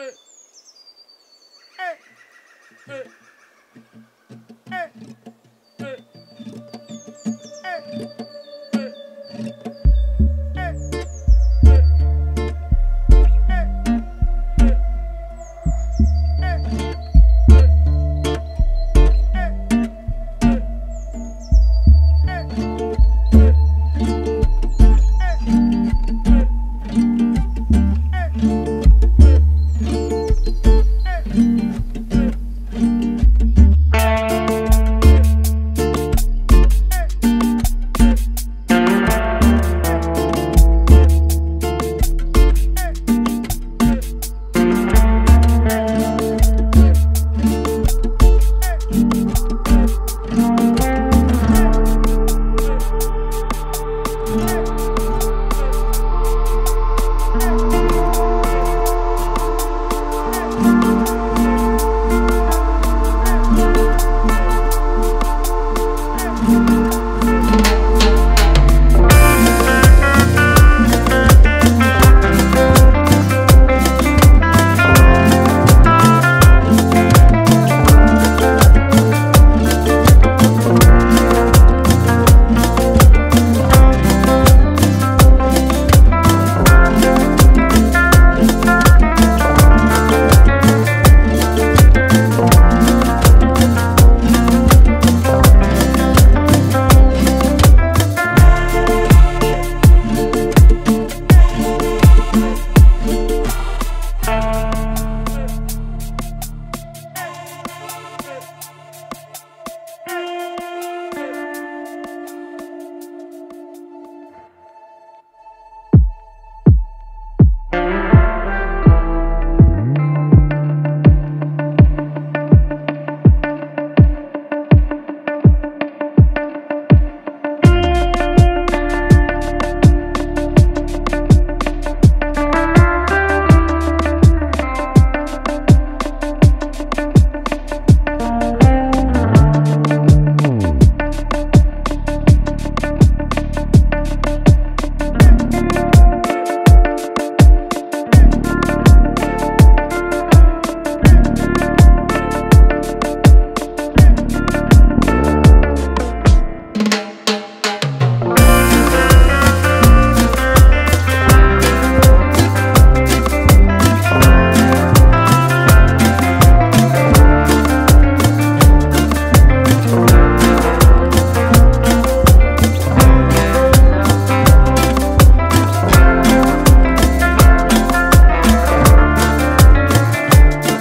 ええ